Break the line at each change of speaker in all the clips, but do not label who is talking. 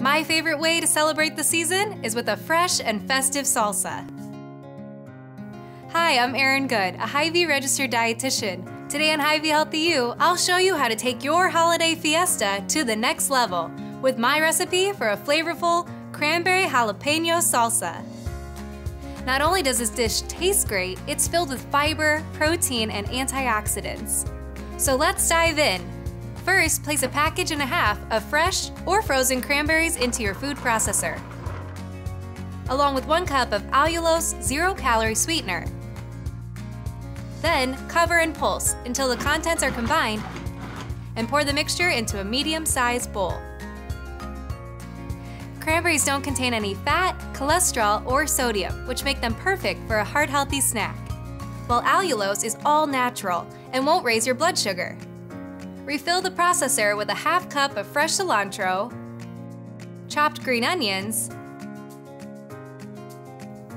My favorite way to celebrate the season is with a fresh and festive salsa. Hi, I'm Erin Good, a Hy-Vee registered dietitian. Today on Hy-Vee Healthy You, I'll show you how to take your holiday fiesta to the next level with my recipe for a flavorful cranberry jalapeno salsa. Not only does this dish taste great, it's filled with fiber, protein, and antioxidants. So let's dive in. First, place a package and a half of fresh or frozen cranberries into your food processor, along with one cup of allulose zero-calorie sweetener. Then, cover and pulse until the contents are combined and pour the mixture into a medium-sized bowl. Cranberries don't contain any fat, cholesterol, or sodium, which make them perfect for a heart-healthy snack. While allulose is all natural and won't raise your blood sugar. Refill the processor with a half cup of fresh cilantro, chopped green onions,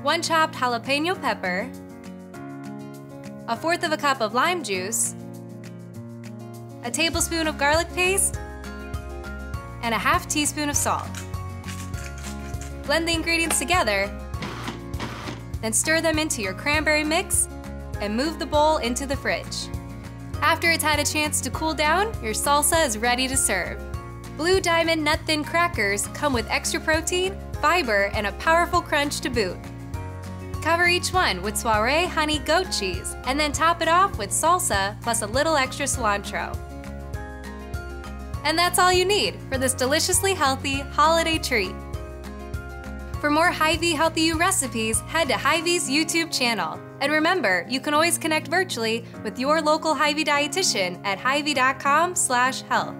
one chopped jalapeno pepper, a fourth of a cup of lime juice, a tablespoon of garlic paste, and a half teaspoon of salt. Blend the ingredients together, then stir them into your cranberry mix and move the bowl into the fridge. After it's had a chance to cool down, your salsa is ready to serve. Blue Diamond Nut Thin crackers come with extra protein, fiber, and a powerful crunch to boot. Cover each one with Soiree Honey Goat Cheese, and then top it off with salsa plus a little extra cilantro. And that's all you need for this deliciously healthy holiday treat. For more Hy-Vee Healthy You recipes, head to Hy-Vee's YouTube channel. And remember, you can always connect virtually with your local Hy-Vee dietitian at hyvee.com/health.